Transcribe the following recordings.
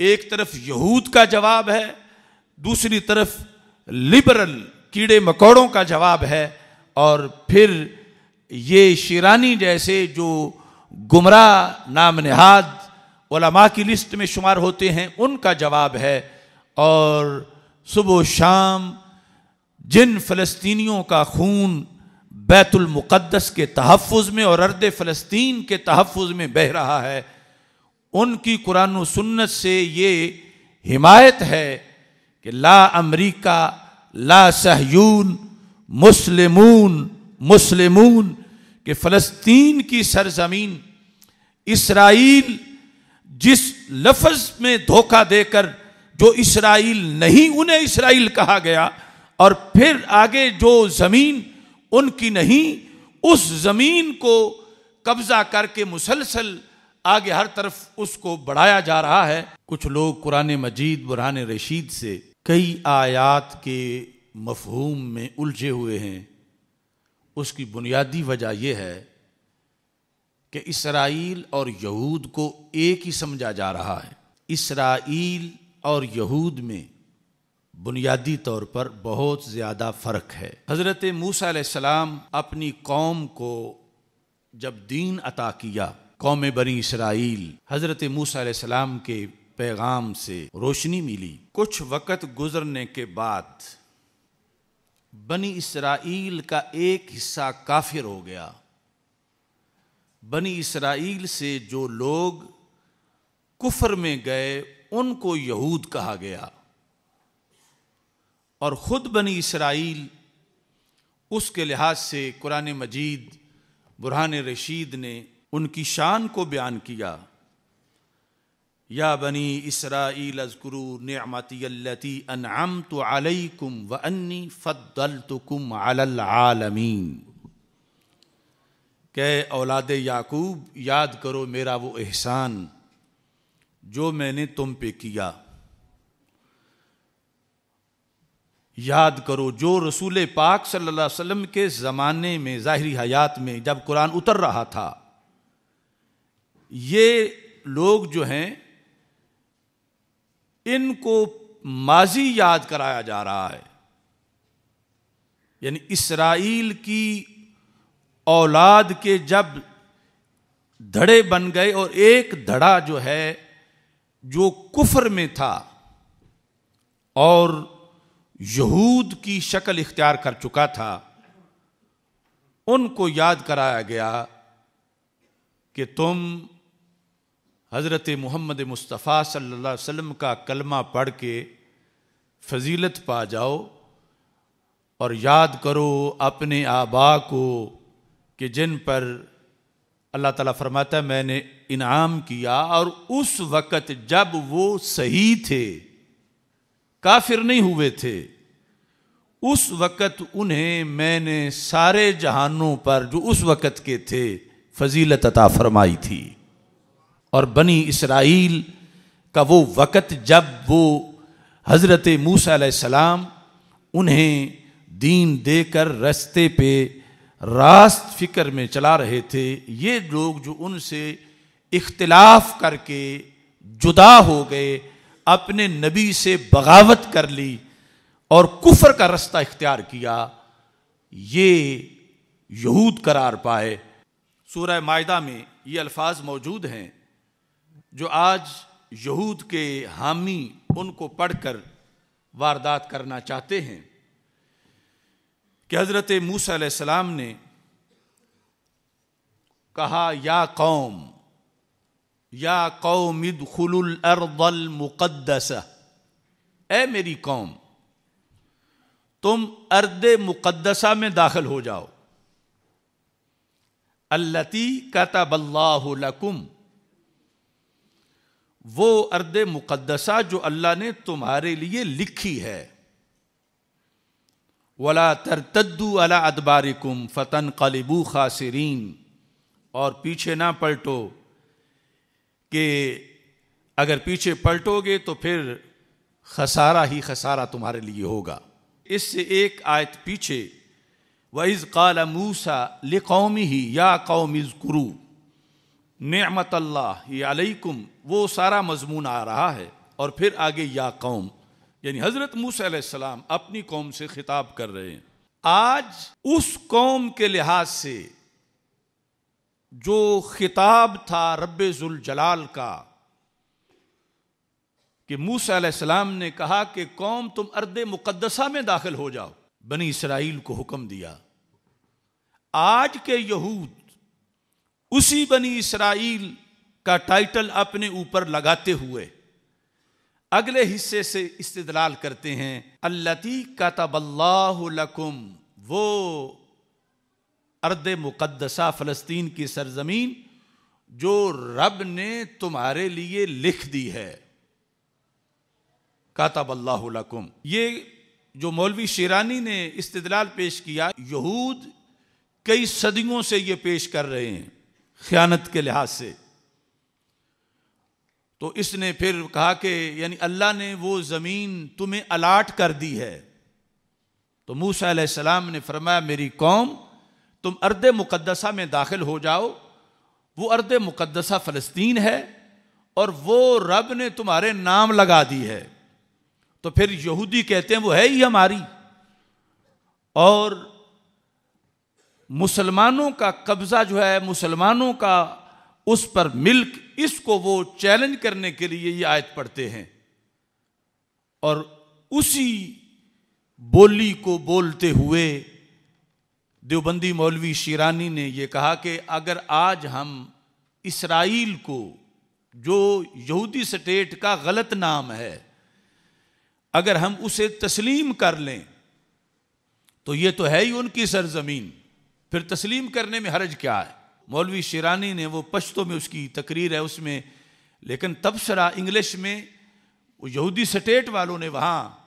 एक तरफ़ यहूद का जवाब है, दूसरी तरफ़ लिबरल कीड़े मकोड़ों का जवाब है, और फिर ये शिरानी जैसे जो गुमराह नाम नहाद ओलमा की लिस्ट में शुमार होते हैं, उनका जवाब है, और सुबह शाम जिन फ़लस्तीनियों का खून बैतुल मुक़द्दस के तहफ़ में और अर्द फ़लस्तीन के तहफ़ में बह रहा है उनकी कुरान सुन्नत से ये हिमायत है कि ला अमरीका, ला सहयून, मुस्लिमून मुस्लिमून, कि फ़लस्तीन की सरजमीन, इसराइल जिस लफ्ज़ में धोखा देकर जो इसराइल नहीं, उन्हें इसराइल कहा गया, और फिर आगे जो ज़मीन उनकी नहीं, उस ज़मीन को कब्ज़ा करके मुसलसल आगे हर तरफ़ उसको बढ़ाया जा रहा है। कुछ लोग कुरान मजीद, बुरहान रशीद से कई आयात के मफहूम में उलझे हुए हैं। उसकी बुनियादी वजह यह है कि इसराइल और यहूद को एक ही समझा जा रहा है। इसराइल और यहूद में बुनियादी तौर पर बहुत ज़्यादा फ़र्क है। हज़रत मूसा सलाम अपनी कौम को जब दीन अता किया कौम बनी इसराइल। हज़रत मूसा सलाम के पैगाम से रोशनी मिली। कुछ वक़्त गुजरने के बाद बनी इसराइल का एक हिस्सा काफिर हो गया। बनी इसराइल से जो लोग कुफर में गए, उनको यहूद कहा गया। और ख़ुद बनी इसराइल उसके लिहाज से कुरान मजीद, बुरहान रशीद ने उनकी शान को बयान किया। या बनी इसराइल अजकुरु नमती अनम तो अलैकुम व अन्नी फ़ल तुकुम आलमीन। कह औलाद याकूब, याद करो मेरा वो एहसान, जो मैंने तुम पे किया। याद करो जो रसूल पाक सल्लल्लाहु अलैहि वसल्लम के ज़माने में, ज़ाहरी हयात में, जब कुरान उतर रहा था ये लोग जो हैं, इनको माजी याद कराया जा रहा है। यानी इसराइल की औलाद के जब धड़े बन गए और एक धड़ा जो है, जो कुफर में था और यहूद की शक्ल इख्तियार कर चुका था, उनको याद कराया गया कि तुम हज़रत मोहम्मद मुस्तफ़ा अलैहि वसल्लम का कलमा पढ़ के फजीलत पा जाओ और याद करो अपने आबा को कि जिन पर अल्लाह ताला फरमाता है, मैंने इनाम किया और उस वक़्त जब वो सही थे, काफिर नहीं हुए थे, उस वक़्त उन्हें मैंने सारे जहानों पर जो उस वक़्त के थे, फजीलत अता फरमाई थी। और बनी इसराइल का वो वक़्त जब वो हज़रत मूसा सलाम उन्हें दीन देकर रस्ते पे रास्त फ़िक्र में चला रहे थे, ये लोग जो उनसे इख्तलाफ करके जुदा हो गए, अपने नबी से बगावत कर ली और कुफर का रास्ता इख्तियार किया, ये यहूद करार पाए। सूरह मायदा में ये अल्फाज मौजूद हैं। जो आज यहूद के हामी उनको पढ़कर वारदात करना चाहते हैं, कि हज़रत मूसा ने कहा, या कौम, या कौमिद खुलुल अर्दल मुकद्दस, ए मेरी कौम, तुम अर्द मुकद्दसा में दाखिल हो जाओ। अल्लती कतबल्लाकुम वो अर्द मुकदसा जो अल्लाह ने तुम्हारे लिए लिखी है। वला तरतद्दू अला अदबारिकुम फ़तन कलिबू खासरीन। और पीछे ना पलटो कि अगर पीछे पलटोगे तो फिर खसारा ही खसारा तुम्हारे लिए होगा। इससे एक आयत पीछे वज़ काला मूसा लिकौमी ही या कौमिज़ कुरू नमत अल्लाह अलैकुम। वो सारा मजमून आ रहा है। और फिर आगे या कौम, यानी हज़रत मूसम अपनी कौम से खिताब कर रहे हैं। आज उस कौम के लिहाज से जो खिताब था रब जलाल का, कि मूसा सलाम ने कहा कि कौम तुम अर्द मुकदसा में दाखिल हो जाओ। बनी इसराइल को हुक्म दिया। आज के यहूद, उसी बनी इसराइल का टाइटल अपने ऊपर लगाते हुए अगले हिस्से से इस्तदलाल करते हैं, अल्लती का तबल्लाकुम वो अर्द मुकदसा फ़लस्तीन की सरजमीन जो रब ने तुम्हारे लिए लिख दी है। कातब अल्लाकुम ये जो मौलवी शेरानी ने इस्तदलाल पेश किया, यहूद कई सदियों से ये पेश कर रहे हैं, ख़यानत के लिहाज से। तो इसने फिर कहा कि, यानी अल्लाह ने वो ज़मीन तुम्हें अलाट कर दी है। तो मूसा ने फरमाया, मेरी कौम, तुम अर्द मुकदसा में दाखिल हो जाओ। वो अर्द मुकदसा फ़लस्तीन है और वो रब ने तुम्हारे नाम लगा दी है। तो फिर यहूदी कहते हैं, वो है ही हमारी। और मुसलमानों का कब्जा जो है, मुसलमानों का उस पर मिल्क, इसको वो चैलेंज करने के लिए ये आयत पढ़ते हैं। और उसी बोली को बोलते हुए देवबंदी मौलवी शिरानी ने यह कहा कि अगर आज हम इसराइल को, जो यहूदी स्टेट का गलत नाम है, अगर हम उसे तस्लीम कर लें तो ये तो है ही उनकी सरजमीन। फिर तस्लीम करने में हरज क्या है? मौलवी शिरानी ने वो पश्तों में उसकी तकरीर है उसमें, लेकिन तबसरा इंग्लिश में, वो यहूदी स्टेट वालों ने वहाँ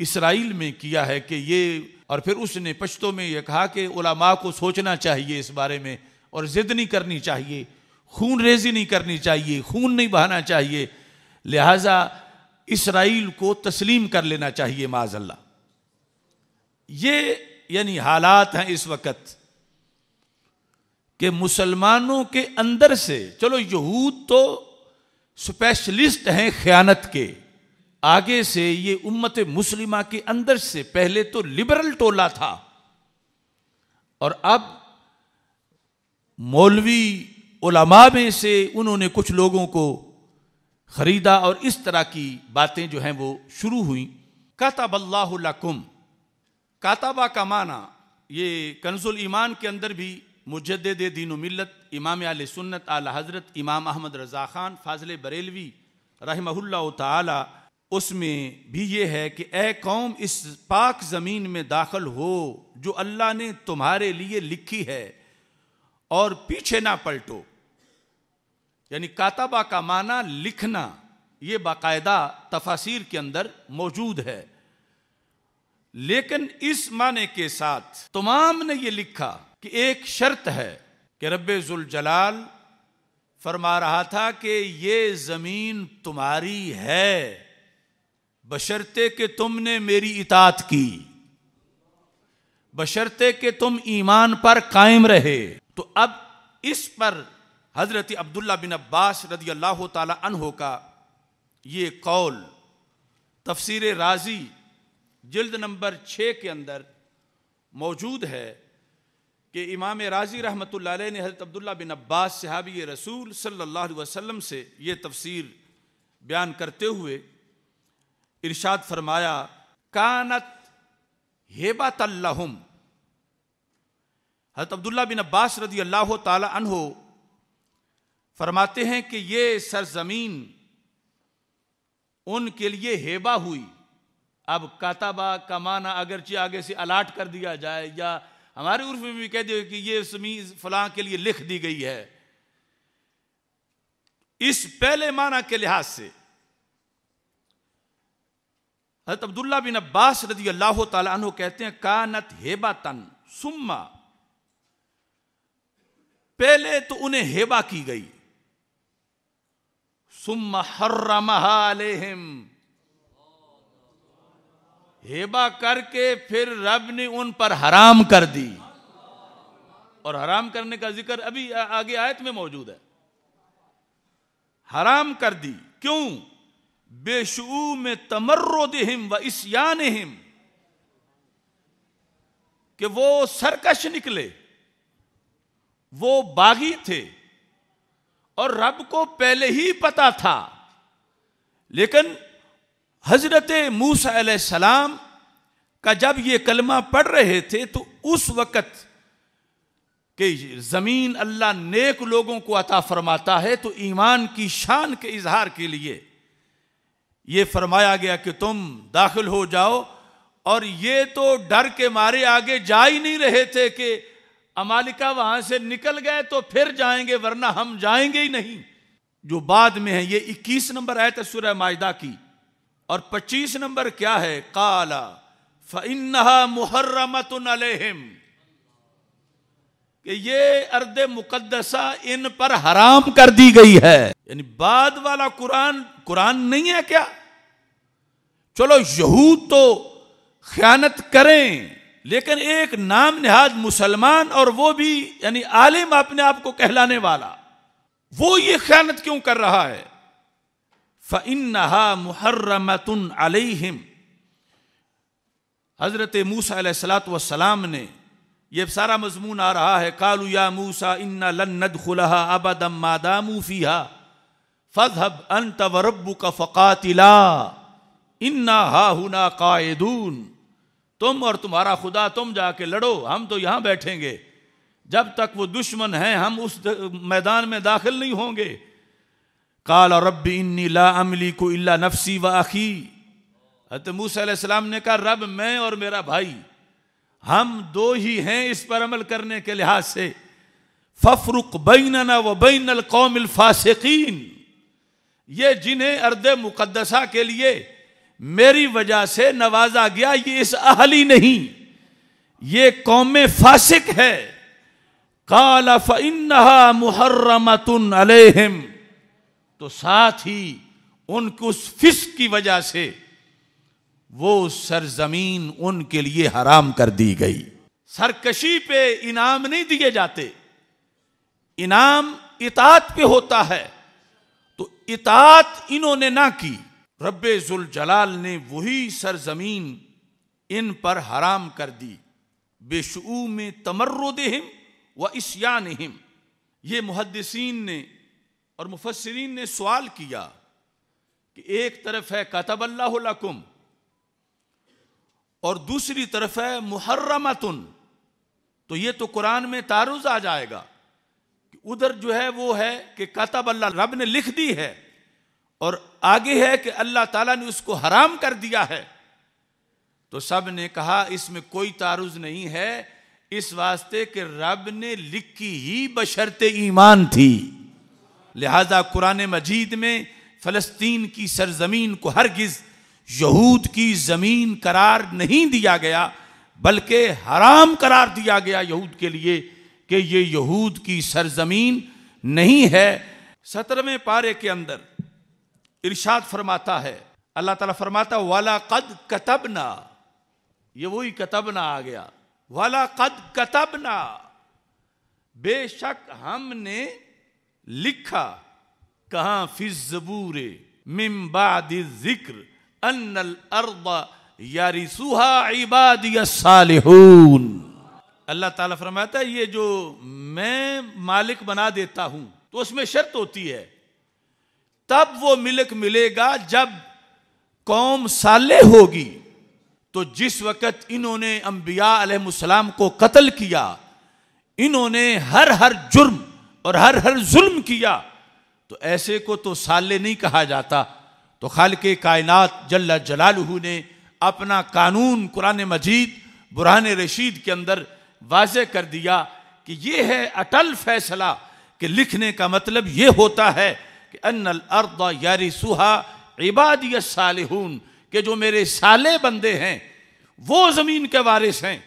इसराइल में किया है कि ये, और फिर उसने पश्तों में यह कहा कि उलमा को सोचना चाहिए इस बारे में, और ज़िद नहीं करनी चाहिए, खून रेजी नहीं करनी चाहिए, खून नहीं बहाना चाहिए, लिहाजा इसराइल को तस्लीम कर लेना चाहिए माजल्ला ये यानी हालात हैं इस वक्त। कि मुसलमानों के अंदर से, चलो यहूद तो स्पेशलिस्ट हैं ख़यानत के, आगे से ये उम्मत मुस्लिमा के अंदर से, पहले तो लिबरल टोला था। और अब मौलवी उलमा में से उन्होंने कुछ लोगों को खरीदा और इस तरह की बातें जो हैं वो शुरू हुई। कातब अल्लाकुम कातबा का माना, ये कंजुल ईमान के अंदर भी मुजद दीन मिलत इमाम आल सुन्नत, आला हज़रत, इमाम अहमद रज़ा ख़ान, फाजल बरेलवी रहमहुल्ला ताला, उसमें भी ये है कि ए कौम इस पाक ज़मीन में दाखिल हो, जो अल्लाह ने तुम्हारे लिए लिखी है, और पीछे ना पलटो। यानी काताबा का माना लिखना, ये बाकायदा तफासिर के अंदर मौजूद है। लेकिन इस माने के साथ तमाम ने यह लिखा कि एक शर्त है कि रब्बे जुल जलाल फरमा रहा था कि ये ज़मीन तुम्हारी है, बशर्ते कि तुमने मेरी इतात की। बशर्ते कि तुम ईमान पर कायम रहे। तो अब इस पर हज़रत अब्दुल्ला बिन अब्बास रदी अल्लाह तहो का ये कौल तफसीर राज़ी, जल्द नंबर छः के अंदर मौजूद है। कि इमाम राज़ी रहमत ने हज़रत अब्दुल्ला बिन अब्बास, सहाबी रसूल अलैहि वसल्लम से ये तफसीर बयान करते हुए इरशाद फरमाया, कानत हेबा तल्लहुम हज़रत अब्दुल्ला बिन अब्बास रदी अल्लाह तहो फरमाते हैं कि ये सरजमीन उनके लिए हेबा हुई। अब काताबा का माना अगरचे आगे से अलाट कर दिया जाए या हमारे उर्फ़ में भी कह दिया कि ये ज़मीन फलां के लिए लिख दी गई है। इस पहले माना के लिहाज से, हज़रत अब्दुल्ला बिन अब्बास रज़ी अल्लाह तु कहते हैं, कानत हेबा तन सुम्मा। पहले तो उन्हें हेबा की गई। सुम्मा हर्रमहालेहिम हेबा करके फिर रब ने उन पर हराम कर दी। और हराम करने का ज़िक्र अभी आगे आयत में मौजूद है। हराम कर दी। क्यों? बेशू में तमर्रोदहिम व इसयानहिम। कि वो सरकश निकले। वो बागी थे। और रब को पहले ही पता था। लेकिन हज़रत मूसा सलाम का जब ये कलमा पढ़ रहे थे तो उस वक़्त कि ज़मीन अल्लाह नेक लोगों को अता फरमाता है तो ईमान की शान के इजहार के लिए ये फरमाया गया कि तुम दाखिल हो जाओ। और ये तो डर के मारे आगे जा ही नहीं रहे थे कि अमालिका वहाँ से निकल गए तो फिर जाएँगे, वरना हम जाएँगे ही नहीं। जो बाद में है, ये 21 नंबर आयत सुरह माजदा की। और 25 नंबर क्या है? काला फ़िन्हा मुहर्रमत कि ये अर्द मुकदसा इन पर हराम कर दी गई है। यानी बाद वाला कुरान कुरान नहीं है क्या? चलो यहूद तो ख्यानत करें, लेकिन एक नाम निहाज मुसलमान और वो भी, यानी आलिम अपने आप को कहलाने वाला, वो ये ख्यानत क्यों कर रहा है? फ़िन्हा मुहर्रमतुन अलहिम हज़रत मूसा सलाम ने यह सारा मजमून आ रहा है कालू या मूसा इन्ना लन्नद खुलहा अबदम मादामू फीहा फजहब अंत वरब्बु का फ़कातिला इन्ना हाहुना कायदून तुम और तुम्हारा खुदा तुम जाके लड़ो हम तो यहाँ बैठेंगे जब तक वो दुश्मन हैं हम उस मैदान में दाखिल नहीं होंगे काल और रब्बी इन्नी ला अमली को इल्ला नफसी व आखी हत मूसम ने कहा, रब, मैं और मेरा भाई, हम दो ही हैं इस पर अमल करने के लिहाज से। फफरुक बैनना व बैन कौमिल फासिकीन। ये जिन्हें अर्द मुकदसा के लिए मेरी वजह से नवाजा गया, ये इस अहली नहीं, ये कौम फासिक है। काला फ़िन्हा मुहर्रमतुन अलैहिम। तो साथ ही उनकी उस फिस की वजह से वो सरजमीन उनके लिए हराम कर दी गई। सरकशी पे इनाम नहीं दिए जाते। इनाम इतात पे होता है। तो इतात इन्होंने ना की। रब्बे जुल जलाल ने वही सरजमीन इन पर हराम कर दी। बेशू में तमर्रुदहिम व इसयानहिम। ये मुहदसिन ने और मुफसरीन ने सवाल किया कि एक तरफ़ है कतब अल्लाह और दूसरी तरफ़ है मुहर्रमतुन। तो ये तो कुरान में तारुज आ जाएगा कि उधर जो है वो है कि कतब अल्लाह रब ने लिख दी है और आगे है कि अल्लाह ताला ने उसको हराम कर दिया है। तो सबने कहा, इसमें कोई तारुज नहीं है। इस वास्ते कि रब ने लिखी ही बशरते ईमान थी। लिहाजा कुरान मजीद में फलस्तीन की सरजमीन को हरगिज़ यहूद की ज़मीन करार नहीं दिया गया, बल्कि हराम करार दिया गया यहूद के लिए कि ये यहूद की सरजमीन नहीं है। सत्रहवें पारे के अंदर इरशाद फरमाता है, अल्लाह ताला फरमाता, वाला कद कतबना। ये वही कतबना आ गया। वाला कद कतबना। बेशक हमने लिखा, कहा फिज ज़िक्र, अन्नल अर्दा यारिसुहा इबादिया सालिहून. अल्लाह ताला फरमाता है, ये जो मैं मालिक बना देता हूँ तो उसमें शर्त होती है, तब वो मिलक मिलेगा जब कौम साले होगी। तो जिस वक़्त इन्होंने अंबिया अलैहिस्सलाम को कत्ल किया, इन्होंने हर हर जुर्म और हर हर जुल्म किया तो ऐसे को तो साले नहीं कहा जाता। तो खाल के कायनात जल्ला जलालहू ने अपना कानून कुरान मजीद, बुरहान रशीद के अंदर वाज कर दिया कि ये है अटल फैसला कि लिखने का मतलब ये होता है कि अनल अर्दा यारी सुहा इबादी सालहून, के जो मेरे साले बंदे हैं, वो ज़मीन के वारिस हैं।